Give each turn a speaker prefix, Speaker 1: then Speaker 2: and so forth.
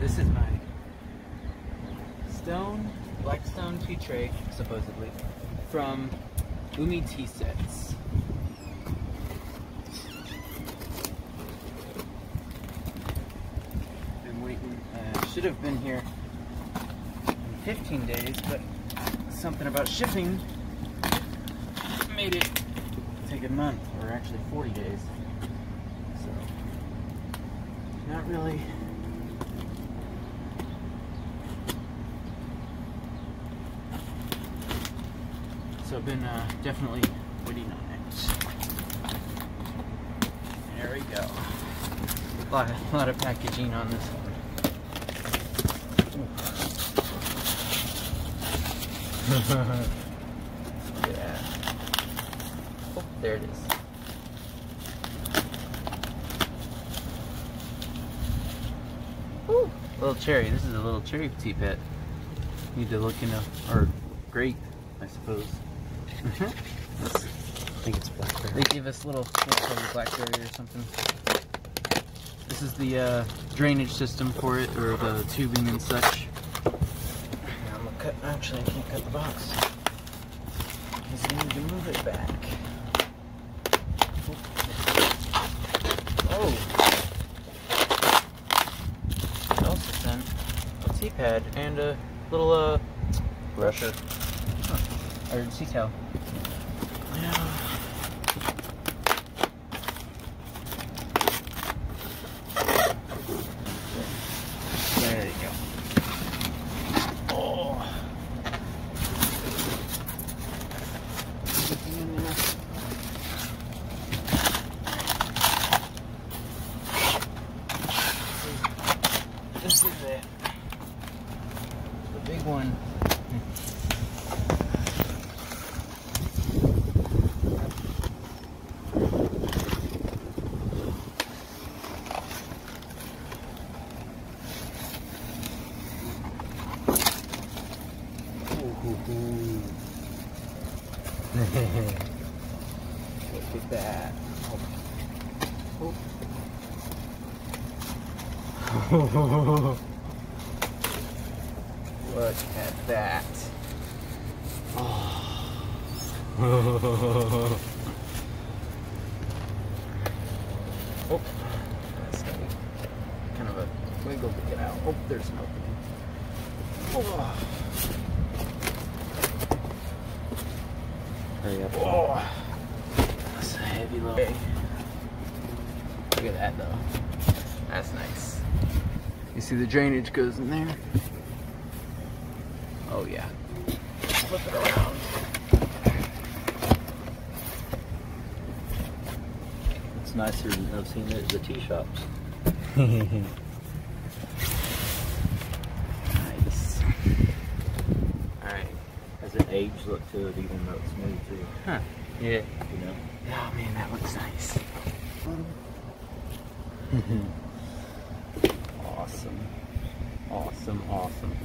Speaker 1: This is my stone, black stone tea tray, supposedly, from Umi Tea Sets. Been waiting, uh, should have been here in 15 days, but something about shipping made it take a month, or actually 40 days. So, not really I've been uh, definitely waiting on it. There we go. A lot, a lot of packaging on this one. yeah. Oh, there it is. Ooh, little cherry. This is a little cherry tea pet. Need to look into, or grape, I suppose.
Speaker 2: I think it's blackberry.
Speaker 1: They gave us little, little blackberry or something. This is the uh, drainage system for it, or the tubing and such. Now I'm gonna cut. Actually, I can't cut the box. Because I need to move it back. Oh. What else is then? A tea pad and a little uh brusher. Or tea towel. Yeah. There you go. Oh. This is it. The big one. Look at that. Oh. Oh. Look at that. Oh. oh. That's kind of a wiggle to get out. Oh, there's an opening. Oh.
Speaker 2: Hurry up.
Speaker 1: Oh, that's a heavy load. Look at that though. That's nice. You see the drainage goes in there? Oh yeah. Flip it around.
Speaker 2: It's nicer than I've seen it at the tea shops.
Speaker 1: Nice. Alright.
Speaker 2: Has an age look to it even though it's new too.
Speaker 1: Huh. Yeah.
Speaker 2: You know?
Speaker 1: Oh man, that looks nice.
Speaker 2: awesome. Awesome, awesome.